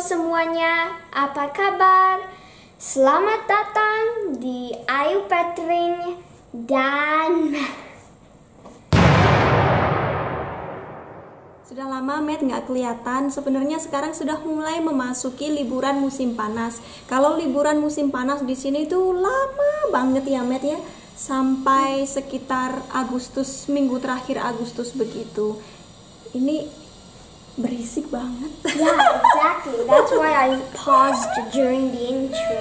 semuanya. Apa kabar? Selamat datang di Ayu Petring dan Sudah lama Matt nggak kelihatan. Sebenarnya sekarang sudah mulai memasuki liburan musim panas. Kalau liburan musim panas di sini tuh lama banget ya Matt ya, sampai sekitar Agustus minggu terakhir Agustus begitu. Ini berisik banget. yeah, exactly. That's why I paused during the intro.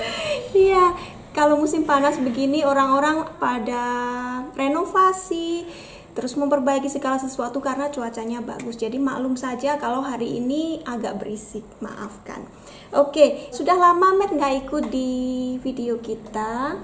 Iya, kalau musim panas begini orang-orang pada renovasi, terus memperbaiki segala sesuatu karena cuacanya bagus. Jadi maklum saja kalau hari ini agak berisik, maafkan. Oke, sudah lama Matt nggak ikut di video kita.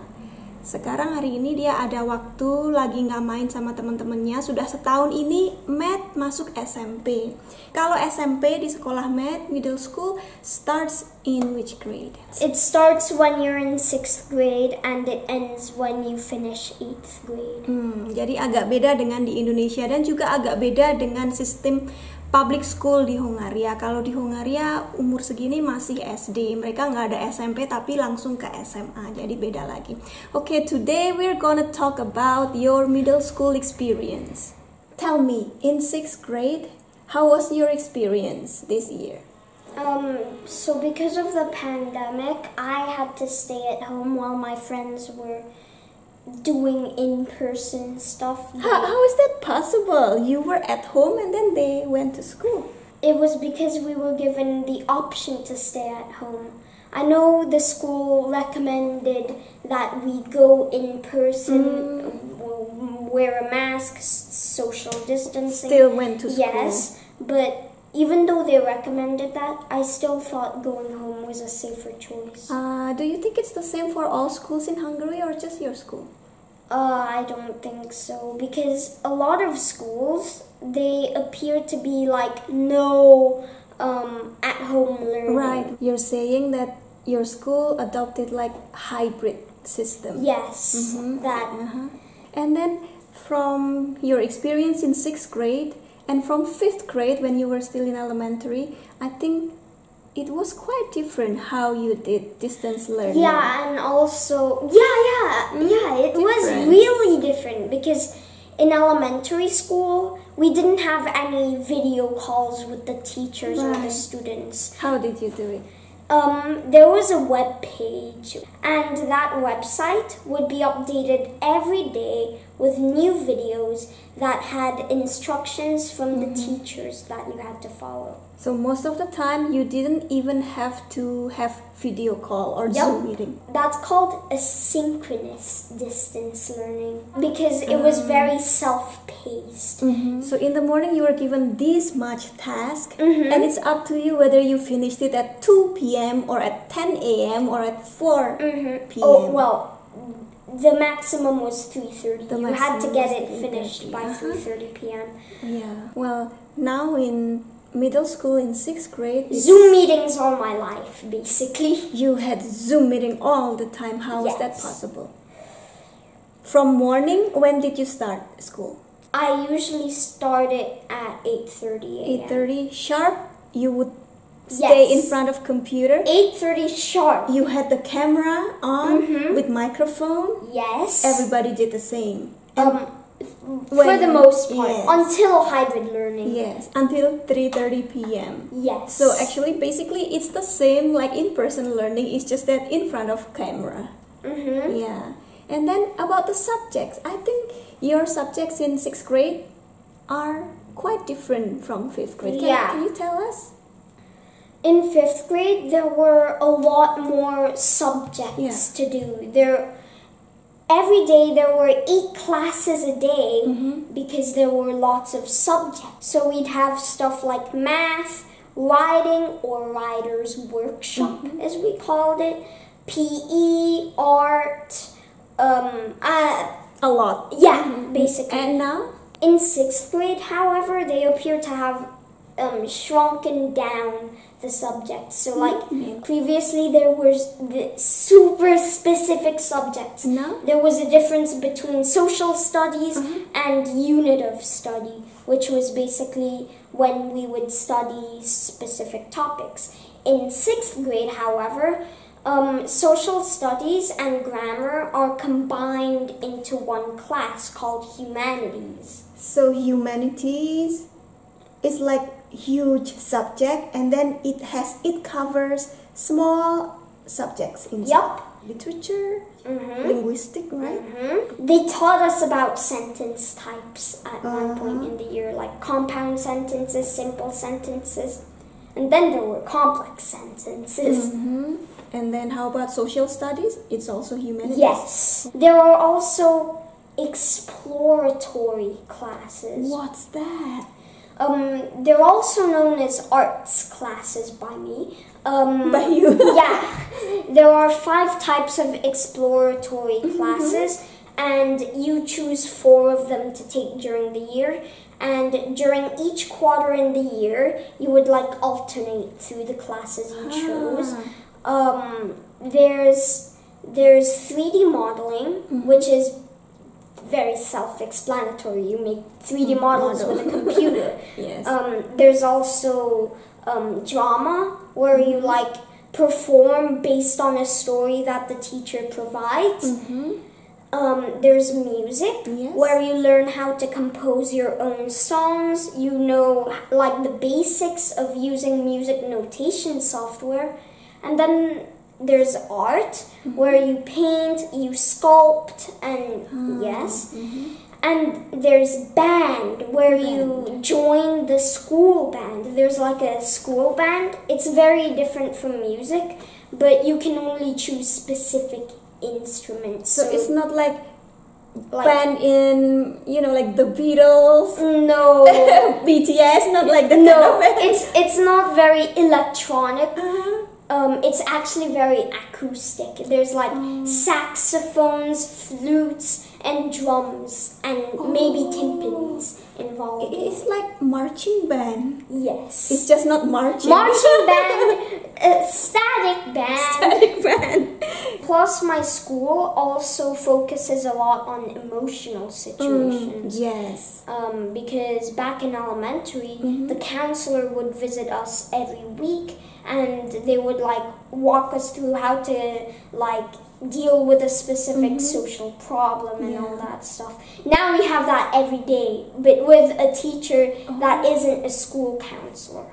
Sekarang hari ini dia ada waktu lagi nggak main sama teman-temannya. Sudah setahun ini Matt masuk SMP. Kalau SMP di sekolah Matt middle school starts in which grade? It starts when you're in sixth grade and it ends when you finish eighth grade. Hmm, jadi agak beda dengan di Indonesia dan juga agak beda dengan sistem public school di Hungaria. Kalau di Hungaria umur segini masih SD, mereka nggak ada SMP tapi langsung ke SMA, jadi beda lagi. Okay, today we're gonna talk about your middle school experience. Tell me, in sixth grade, how was your experience this year? Um, so because of the pandemic, I had to stay at home while my friends were doing in-person stuff. How, how is that possible? You were at home and then they went to school. It was because we were given the option to stay at home. I know the school recommended that we go in person, mm. wear a mask, social distancing. Still went to school. Yes, but even though they recommended that, I still thought going home was a safer choice. Uh, do you think it's the same for all schools in Hungary or just your school? Uh, I don't think so because a lot of schools they appear to be like no um, at home learning. Right. You're saying that your school adopted like hybrid system. Yes, mm-hmm. that. Uh-huh. And then from your experience in sixth grade, and from fifth grade, when you were still in elementary, I think it was quite different how you did distance learning. Yeah, and also, yeah, yeah, yeah, it different. was really different because in elementary school, we didn't have any video calls with the teachers right. or the students. How did you do it? Um, there was a web page, and that website would be updated every day with new videos that had instructions from mm-hmm. the teachers that you had to follow. So most of the time you didn't even have to have video call or yep. Zoom meeting. That's called asynchronous distance learning because it was um. very self-paced. Mm-hmm. So in the morning you were given this much task mm-hmm. and it's up to you whether you finished it at 2 p.m. or at 10 a.m. or at 4 mm-hmm. p.m. Oh, well, the maximum was 3.30 you had to get it finished by uh-huh. 3.30 p.m yeah. Well now in middle school in sixth grade zoom meetings all my life basically. You had zoom meeting all the time. How yes. that possible? From morning when did you start school? I usually started at 8.30 8.30 sharp you would stay yes. in front of computer. 8.30 sharp. You had the camera on mm-hmm. with microphone. Yes. Everybody did the same. Um, for the most part yes. until hybrid learning. Yes until 3.30 p.m yes. So actually basically it's the same like in-person learning. It's just that in front of camera. Mm-hmm. yeah. And then about the subjects. I think your subjects in sixth grade are quite different from fifth grade. Can, yeah. can you tell us in fifth grade, there were a lot more subjects yeah. to do. There, every day there were eight classes a day mm-hmm. because there were lots of subjects. So we'd have stuff like math, writing, or writer's workshop, mm-hmm. as we called it, PE, art, um, uh, a lot. Yeah, mm-hmm. basically. And now? In sixth grade, however, they appear to have um, shrunken down the subject. So, like mm-hmm. previously, there was the super specific subjects. No, there was a difference between social studies mm-hmm. and unit of study. which was basically when we would study specific topics. In sixth grade, however, um, social studies and grammar are combined into one class called humanities. So humanities is like huge subject and then it has it covers small subjects in Yup. literature, Mhm. linguistic, right? Mhm. They taught us about sentence types at one Uh-huh. point in the year, like compound sentences, simple sentences, and then there were complex sentences. hmm And then how about social studies? It's also humanities. Yes. There are also exploratory classes. What's that? Um, they're also known as arts classes by me. Um, By you. yeah, there are five types of exploratory classes, and you choose four of them to take during the year. And during each quarter in the year, you would like alternate through the classes you chose. Um, there's there's 3D modeling, which is very self-explanatory. You make 3D models model. with a computer. Yes. Um, there's also um, drama where you like perform based on a story that the teacher provides. mm-hmm. Um, there's music Yes. where you learn how to compose your own songs. You know like the basics of using music notation software, and then there's art where you paint, you sculpt, and yes. And there's band where you join the school band. There's like a school band. It's very different from music, but you can only choose specific instruments. So it's not like like band in you know like the Beatles, no, BTS, not like the no. band. It's it's not very electronic. Uh-huh. Um, it's actually very acoustic. There's like saxophones, flutes, and drums, and maybe timpanis involved. It's like marching band. Yes. It's just not marching. marching band, uh, static band. Static band. Plus, my school also focuses a lot on emotional mm, situations. yes. Um, because back in elementary, mm-hmm. the counselor would visit us every week, and they would like walk us through how to like deal with a specific mm-hmm. social problem and all that stuff. Now we have that every day, but with a teacher uh-huh. that isn't a school counselor.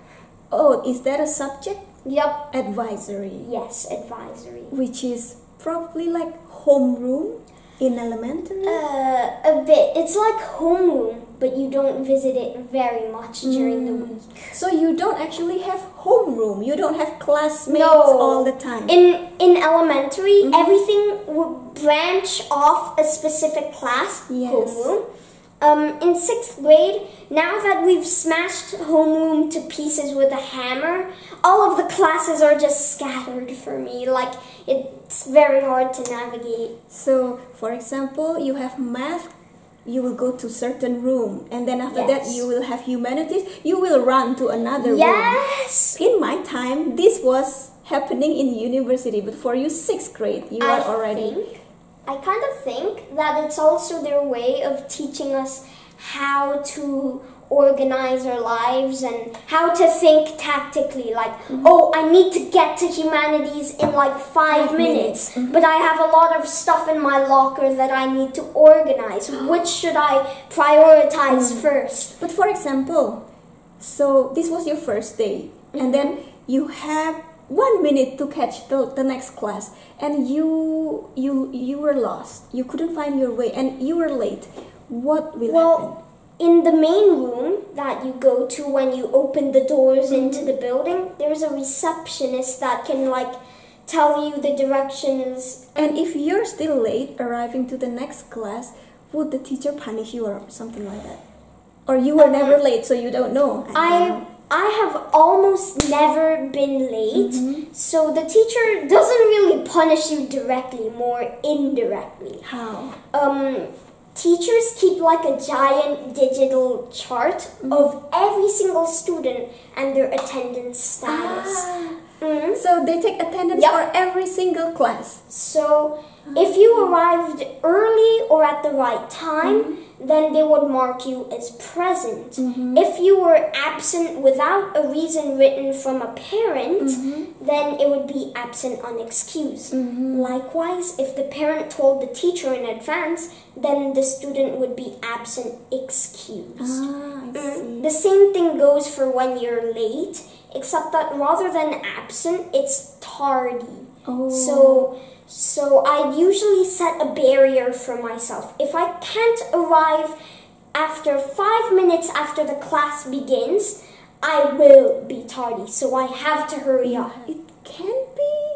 Oh, is that a subject? Yep. Advisory, Yes, advisory. which is probably like homeroom in elementary. Uh, a bit. It's like homeroom, but you don't visit it very much during the week. so you don't actually have homeroom. You don't have classmates No. all the time. In in elementary, everything would branch off a specific class, Yes. homeroom. Um, in sixth grade, now that we've smashed homeroom to pieces with a hammer, all of the classes are just scattered for me. Like it's very hard to navigate. So, for example, you have math, you will go to certain room, and then after that you will have humanities. You will run to another room. Yes. In my time, this was happening in university, but for you, sixth grade, you I are already. think, I kind of think that it's also their way of teaching us how to organize our lives and how to think tactically. Like, oh, I need to get to humanities in like five, Five minutes, minutes. but I have a lot of stuff in my locker that I need to organize. Which should I prioritize mm. first? But for example, so this was your first day, and mm-hmm. then you have one minute to catch the, the next class, and you you you were lost. You couldn't find your way, and you were late. What will happen? In the main room that you go to when you open the doors mm-hmm. into the building, there's a receptionist that can like tell you the directions. And if you're still late arriving to the next class, would the teacher punish you or something like that? Or you were never uh-huh. late, so you don't know. I I have almost never been late, mm-hmm. so the teacher doesn't really punish you directly, more indirectly. How? um, teachers keep like a giant digital chart of every single student and their attendance status. Ah. So they take attendance Yep. for every single class. So if you arrived early or at the right time, mm-hmm. then they would mark you as present. Mm-hmm. If you were absent without a reason written from a parent, mm-hmm. then it would be absent unexcused. Likewise, if the parent told the teacher in advance, then the student would be absent excused. Ah, I mm. see. The same thing goes for when you're late, except that rather than absent, it's tardy. Oh. So so I usually set a barrier for myself. If I can't arrive after 5 minutes after the class begins, I will be tardy. So I have to hurry up. It can be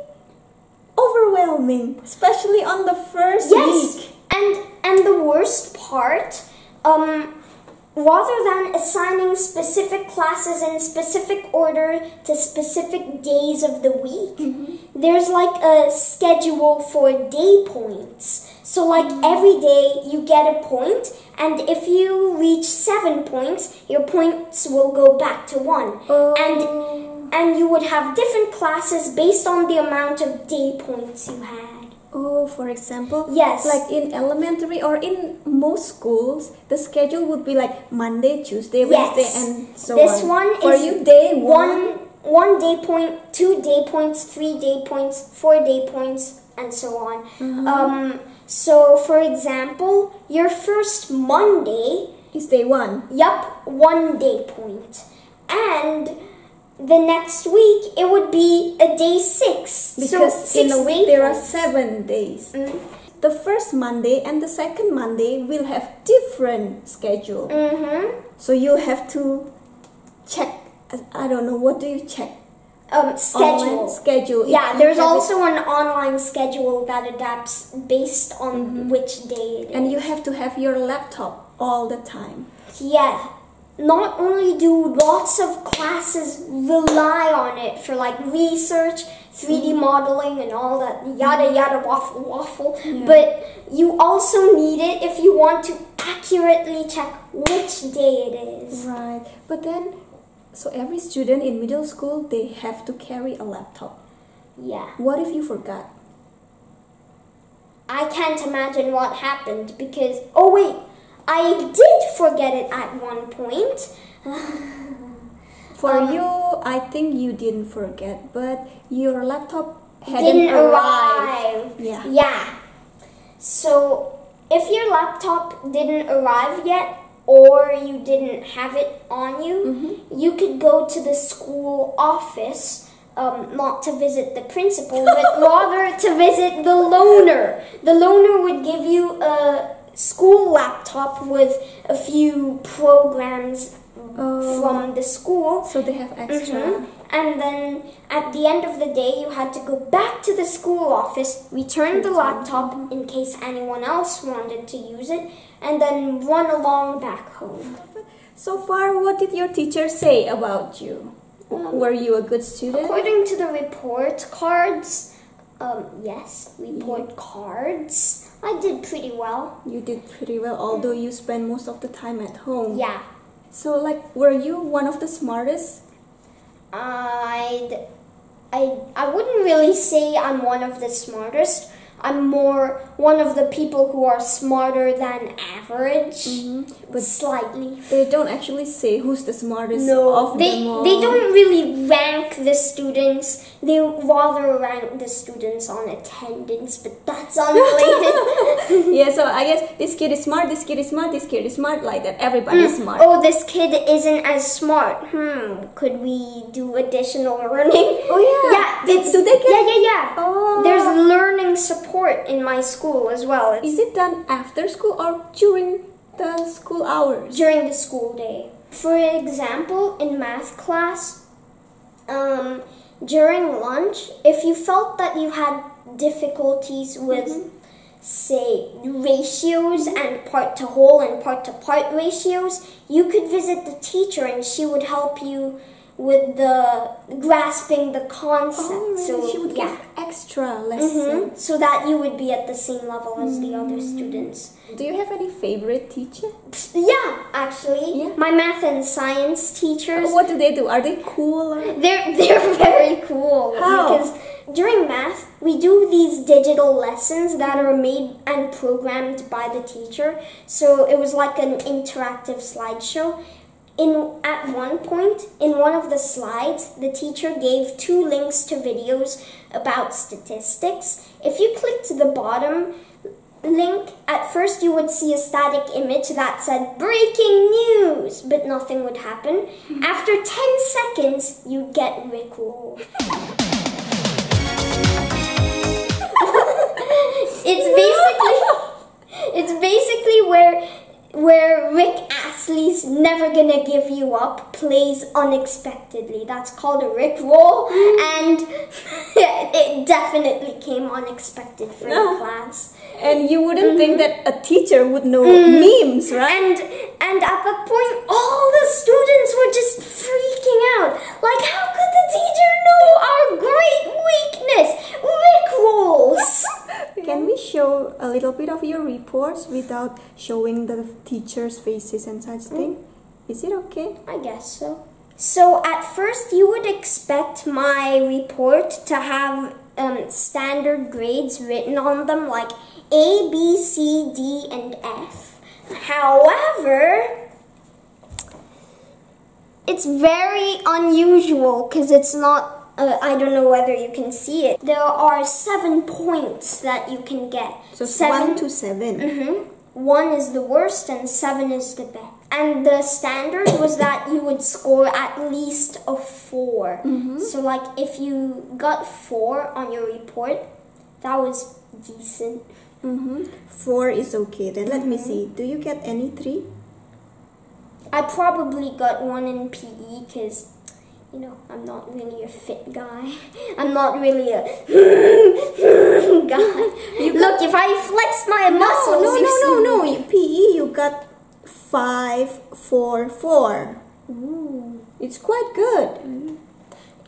overwhelming, especially on the first Yes, week. and and the worst part, um, rather than assigning specific classes in specific order to specific days of the week, mm-hmm. there's like a schedule for day points. So like mm-hmm. every day you get a point, and if you reach seven points, your points will go back to one, and oh. and you would have different classes based on the amount of day points you had. Oh, for example, Yes. like in elementary or in most schools, the schedule would be like Monday, Tuesday, Wednesday, Yes. and so this on. one for is you, day one. one one day point, two day points, three day points, four day points, and so on. Mm-hmm. Um, so, for example, your first Monday, is day one. yup, one day point, and the next week it would be a day six. Because so in six a day week there are seven days. Mm. The first Monday and the second Monday will have different schedule. Mm-hmm. So you have to check. I don't know what do you check. Um, schedule. Online schedule. Yeah, there's have it- also an online schedule that adapts based on which day it is. and you have to have your laptop all the time. Yeah. Not only do lots of classes rely on it for like research, 3D mm-hmm. modeling, and all that yada mm-hmm. yada waffle waffle, mm-hmm. but you also need it if you want to accurately check which day it is. Right. But then, so every student in middle school they have to carry a laptop. Yeah. What if you forgot? I can't imagine what happened because, oh wait, I did forget it at one point. For Um, you, I think you didn't forget, but your laptop hadn't didn't arrived. arrive. Yeah. Yeah. So if your laptop didn't arrive yet or you didn't have it on you, Mm-hmm. you could go to the school office. Um, not to visit the principal, but rather to visit the loaner. The loaner would give you a school laptop with a few programs Oh. from the school. So they have extra. Mhm. And then at the end of the day, you had to go back to the school office, return the laptop in case anyone else wanted to use it, and then run along back home. So far, what did your teacher say about you? Were you a good student? According to the report cards, um, yes, report cards, I did pretty well. You did pretty well, although you spend most of the time at home. Yeah, So, like, were you one of the smartest? I'd, I, I wouldn't really say I'm one of the smartest. I'm more one of the people who are smarter than average, But slightly. they don't actually say who's the smartest No, of they they don't really rank the students. They rather rank the students on attendance, but that's unrelated. yeah, so I guess this kid is smart, this kid is smart, this kid is smart, like that. Everybody's smart. oh, this kid isn't as smart. Hmm, could we do additional learning? Oh, yeah. yeah. It's- do they get- Yeah, yeah, yeah. Oh. There's learning support in my school as well. It's Is it done after school or during the school hours? during the school day. For example, in math class, um, during lunch, if you felt that you had difficulties with, mm-hmm. say, ratios and part to whole and part to part ratios, you could visit the teacher and she would help you with the grasping the concept. Oh, really? So she would yeah. give extra lessons. Mhm. So that you would be at the same level as the other Mm. students. Do you have any favorite teacher? Yeah, actually, Yeah. my math and science teachers. What do they do? Are they cool? Or? They're they're very cool How? because during math we do these digital lessons that are made and programmed by the teacher. So it was like an interactive slideshow. In at one point in one of the slides, the teacher gave two links to videos about statistics. If you click to the bottom link, at first you would see a static image that said breaking news, but nothing would happen. After 10 seconds, you'd get Rickroll. it's basically it's basically where where Rick Astley's Never Gonna Give You Up plays unexpectedly. That's called a Rick roll and it definitely came unexpected for the Ah. class. And you wouldn't Mm-hmm. think that a teacher would know Mm. memes, right? And and at that point, all the students were just freaking out. Like, how could the teacher know our Rick rolls? Can we show a little bit of your reports without showing the teachers' faces and such Mm. thing? Is it okay? I guess so. So at first, you would expect my report to have um, standard grades written on them, like A, B, C, D, and F. However, it's very unusual because it's not. Uh, I don't know whether you can see it. There are seven points that you can get. So seven one to 7 hmm One is the worst and seven is the best. And the standard was that you would score at least a 4 So, like, if you got four on your report, that was decent. Mm-hmm. Four is okay. Then let Mm-hmm. me see. Do you get any three? I probably got one in PE because, you know, I'm not really a fit guy. I'm not really a guy. Look, if I flex my muscles, no, no, no, no. PE, you got five, four, four. Ooh. It's quite good. Mm-hmm.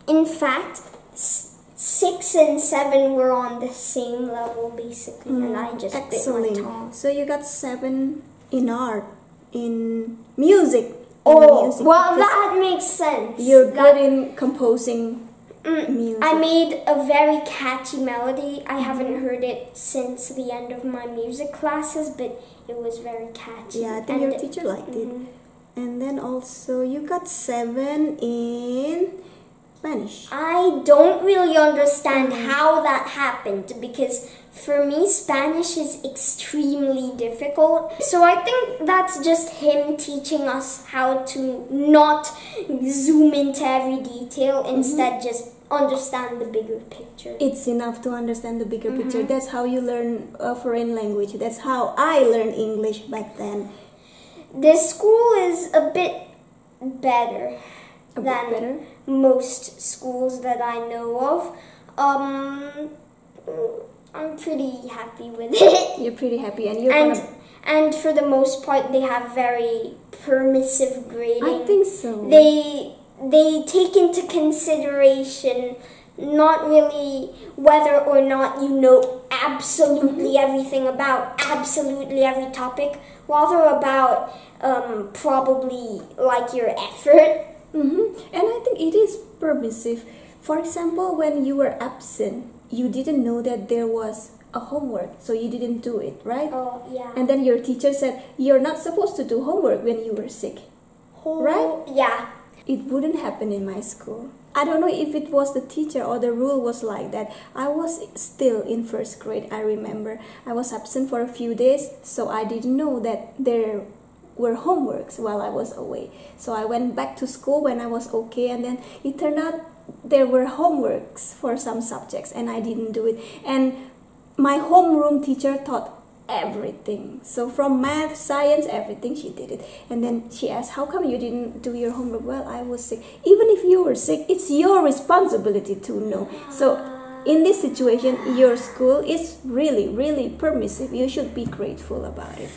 In fact, six and seven were on the same level basically, and I just Excellent. So you got seven in art, in music. Oh, music, well, that makes sense. You're That- good in composing Mm, music. I made a very catchy melody. I haven't heard it since the end of my music classes, but it was very catchy. yeah, I think And your teacher liked it. Mhm. And then also you got seven in Spanish. I don't really understand Mm-hmm. how that happened because for me, Spanish is extremely difficult. So I think that's just him teaching us how to not zoom into every detail, Mm-hmm. instead, just understand the bigger picture. It's enough to understand the bigger picture. Mm-hmm. That's how you learn a foreign language. That's how I learned English back then. This school is a bit better A bit than better? most schools that I know of. Um, I'm pretty happy with it. You're pretty happy, and you're and gonna. and for the most part they have very permissive grading. I think so. they they take into consideration not really whether or not you know absolutely Mm-hmm. everything about absolutely every topic, rather about um, probably like your effort. hmm And I think it is permissive. For example, when you were absent, you didn't know that there was a homework, so you didn't do it, right? Oh yeah. And then your teacher said you're not supposed to do homework when you were sick. right? Yeah. It wouldn't happen in my school. I don't know if it was the teacher or the rule was like that. I was still in first grade, I remember. I was absent for a few days, so I didn't know that there were homeworks while I was away. So I went back to school when I was okay, and then it turned out there were homeworks for some subjects, and I didn't do it. And my homeroom teacher taught everything. So from math, science, everything she did it. And then she asked, "How come you didn't do your homework?" Well, I was sick. Even if you were sick, it's your responsibility to know. So ah. in this situation, your school is really, really permissive. You should be grateful about it.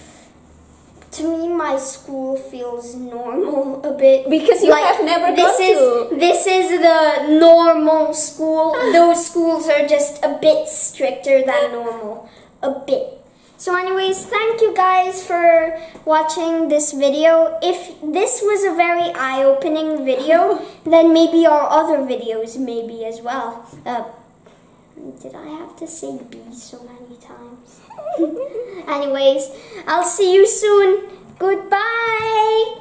To me, my school feels normal a bit Because you have never this gone is to- this is the normal school. Those schools are just a bit stricter than normal, a bit. So, anyways, thank you guys for watching this video. If this was a very eye-opening video, then maybe our other videos maybe as well. Uh, did I have to say B so many times? Anyways, I'll see you soon. Goodbye.